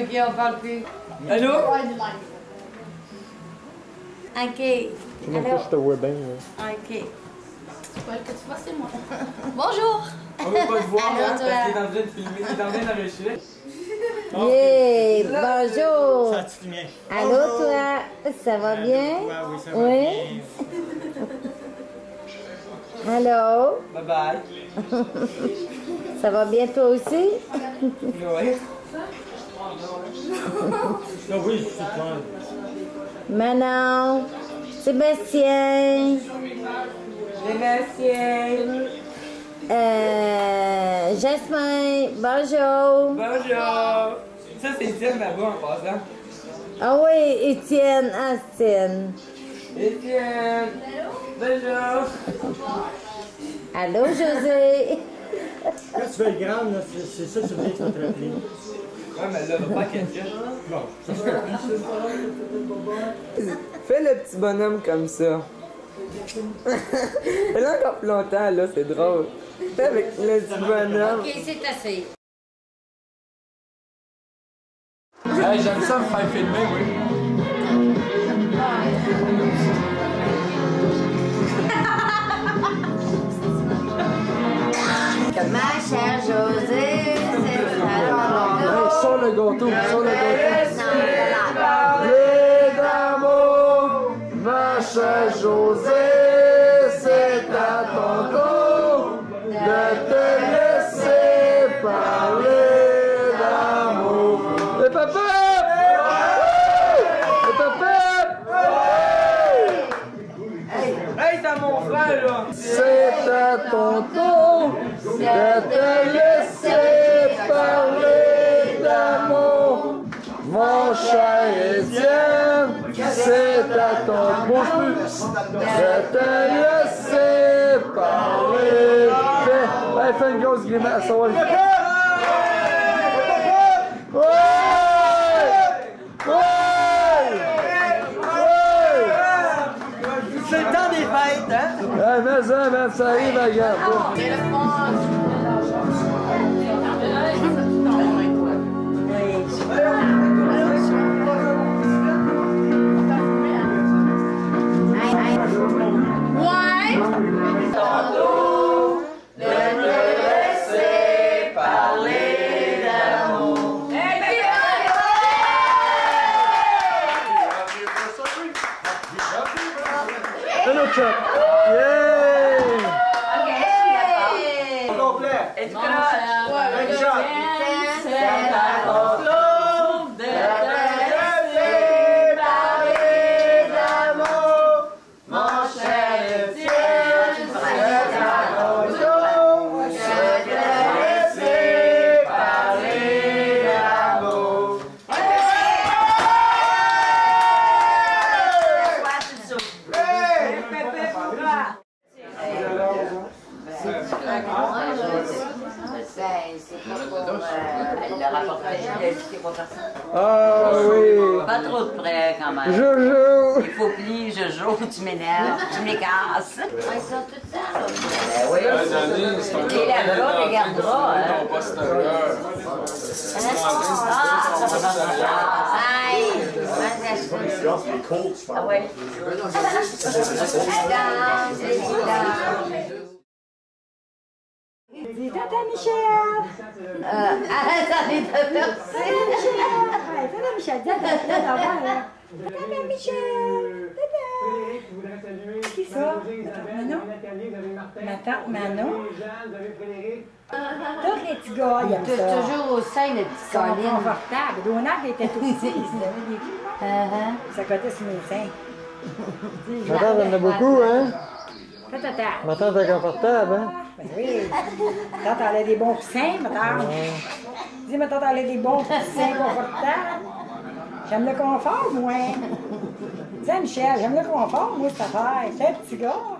Ok, on parle plus. Allô? Ok. Moi, Alors, je te vois bien. là. ok. Tu vois que tu vois, c'est moi. Bonjour. On veut pas te voir, Allô, hein, toi? parce qu'il est en train de filmer, il est en train d'enregistrer. Yeah, bonjour. Ça tu bien? Allô, toi? Ça va bien? Oui, ça va Oui. bien. Allô? Bye bye. Ça va bien toi aussi? Oui, Manon? Sébastien? Sébastien. Euh, Jasmin? Bonjour. Bonjour. Ça, c'est Étienne là-bas en passant. Ah oui, Étienne Astin. Étienne. Bonjour. Allô, José? Quand tu veux être grande, c'est ça, tu veux dire que tu mais là, pas fait. Fais le petit bonhomme comme ça. Elle a encore plus longtemps, là, c'est drôle. Fais avec le petit bonhomme. Ok, c'est assez. Hey, j'aime ça me faire filmer, oui. Ma chère José, gâteau, sur le gâteau. Les d'amour, ma chère José, c'est à ton de te laisser parler d'amour. Le papa! Le papa! Hey, c'est mon frère, là! C'est à ton de te Étienne, c'est à ton tour de te laisser parler. Fais, une grosse grimace, ça va le faire. Ouais! Ouais! Ouais! C'est le temps des fêtes, hein? Hey, mais ça, man, ça arrive à. Fais notre shot. Yeah! Complet. Es-tu croche? Un shot. C'est à ton tour de te laisser parler d'amour. Mon cher Étienne, c'est à ton tour de te laisser parler d'amour. C'est pas pour... Elle l'a faire ça. Ah oui! Pas trop de près quand même. Jojo! Il faut plier, je joue, tu m'énerves, tu m'écasses. Ah, ils sont toutes ça, là. Ben oui. Et regardera. Hein. Aïe! Ah ouais. Tata Michel! Euh, arrête, de. Ouais, Tata Michel, Tata Michel, là. Tata Michel! Tata! Qui ça? Manon? Ma tante Manon? Tous les petits gars, ils aiment ça? toujours au sein, le petit Ils sont confortables. Donald était tout petit, il se donnait des coups. Uh-huh. Ça cotait sur mes seins. Ma tante en a beaucoup, hein? Ma tante est confortable, hein? Ben oui. Tante, elle a des bons coussins, ma tante. Dis, ma tante, des bons coussins confortables. J'aime le confort, moi. Dis Michel, j'aime le confort, moi, cette affaire. C'est un petit gars.